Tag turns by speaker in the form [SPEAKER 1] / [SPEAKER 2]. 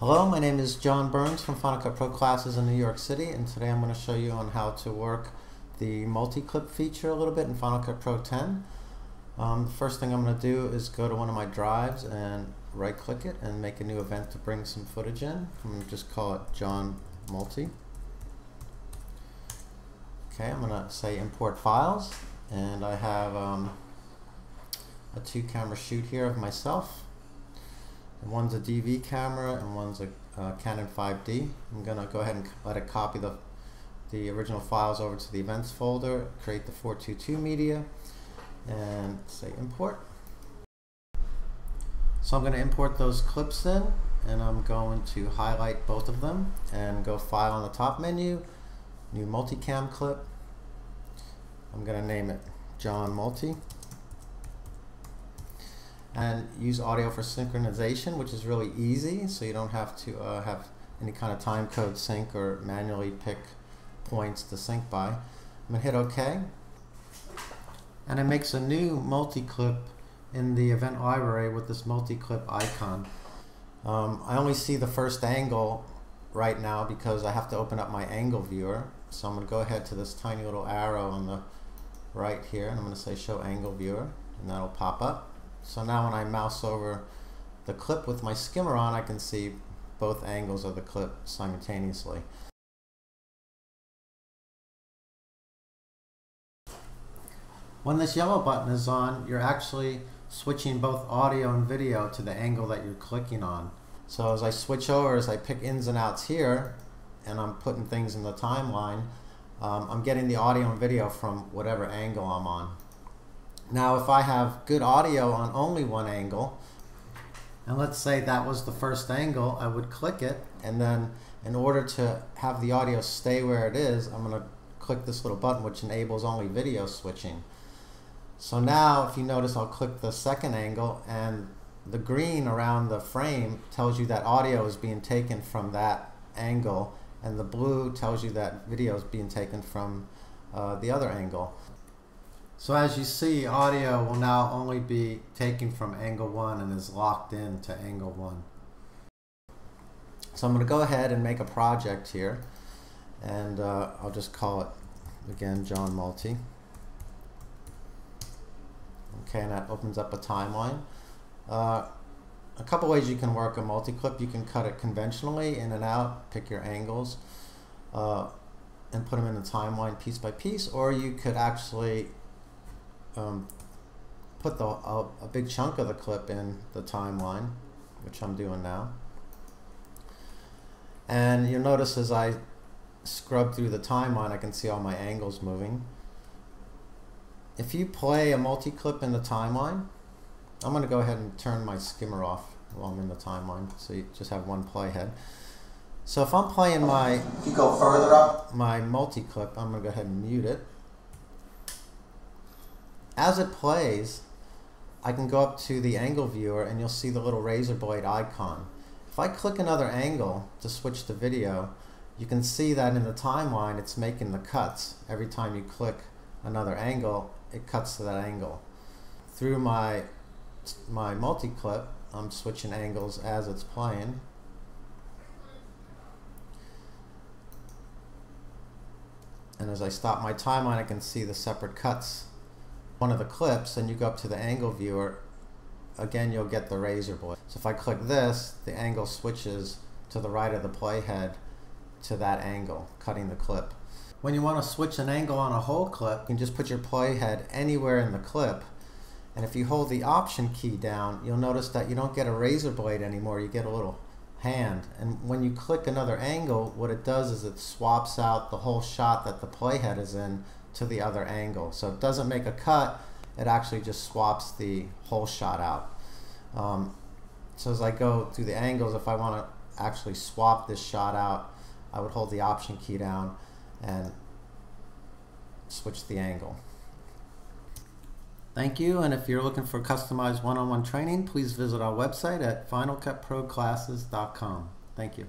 [SPEAKER 1] Hello, my name is John Burns from Final Cut Pro Classes in New York City and today I'm going to show you on how to work the multi-clip feature a little bit in Final Cut Pro 10. Um, the first thing I'm going to do is go to one of my drives and right click it and make a new event to bring some footage in. I'm going to just call it John Multi. Okay, I'm going to say import files and I have um, a two camera shoot here of myself one's a DV camera and one's a uh, Canon 5D. I'm gonna go ahead and let it copy the the original files over to the events folder, create the 422 media, and say import. So I'm going to import those clips in, and I'm going to highlight both of them and go File on the top menu, New Multicam clip. I'm going to name it John Multi and use audio for synchronization, which is really easy, so you don't have to uh, have any kind of time code sync or manually pick points to sync by. I'm to hit OK, and it makes a new multi-clip in the event library with this multi-clip icon. Um, I only see the first angle right now because I have to open up my angle viewer. So I'm to go ahead to this tiny little arrow on the right here, and I'm to say Show Angle Viewer, and that'll pop up. So now when I mouse over the clip with my skimmer on, I can see both angles of the clip simultaneously. When this yellow button is on, you're actually switching both audio and video to the angle that you're clicking on. So as I switch over, as I pick ins and outs here, and I'm putting things in the timeline, um, I'm getting the audio and video from whatever angle I'm on. Now if I have good audio on only one angle, and let's say that was the first angle, I would click it, and then in order to have the audio stay where it is, I'm going to click this little button which enables only video switching. So now if you notice I'll click the second angle and the green around the frame tells you that audio is being taken from that angle and the blue tells you that video is being taken from uh, the other angle. So as you see, audio will now only be taken from angle 1 and is locked in to angle 1. So I'm going to go ahead and make a project here and uh, I'll just call it again John Multi. Okay, and that opens up a timeline. Uh, a couple ways you can work a multi-clip. You can cut it conventionally in and out, pick your angles, uh, and put them in the timeline piece by piece, or you could actually um, put the, a, a big chunk of the clip in the timeline, which I'm doing now. And you'll notice as I scrub through the timeline, I can see all my angles moving. If you play a multi-clip in the timeline, I'm going to go ahead and turn my skimmer off while I'm in the timeline, so you just have one playhead. So if I'm playing my,
[SPEAKER 2] if you go further up,
[SPEAKER 1] my multi-clip, I'm going to go ahead and mute it as it plays, I can go up to the angle viewer and you'll see the little razor blade icon. If I click another angle to switch to video, you can see that in the timeline it's making the cuts. Every time you click another angle, it cuts to that angle. Through my, my multi-clip, I'm switching angles as it's playing. And as I stop my timeline, I can see the separate cuts one of the clips and you go up to the angle viewer, again you'll get the razor blade. So if I click this, the angle switches to the right of the playhead to that angle, cutting the clip. When you want to switch an angle on a whole clip, you can just put your playhead anywhere in the clip. And if you hold the option key down, you'll notice that you don't get a razor blade anymore, you get a little hand. And when you click another angle, what it does is it swaps out the whole shot that the playhead is in to the other angle. So it doesn't make a cut, it actually just swaps the whole shot out. Um, so as I go through the angles, if I want to actually swap this shot out, I would hold the option key down and switch the angle. Thank you, and if you're looking for customized one-on-one -on -one training, please visit our website at finalcutproclasses.com. Thank you.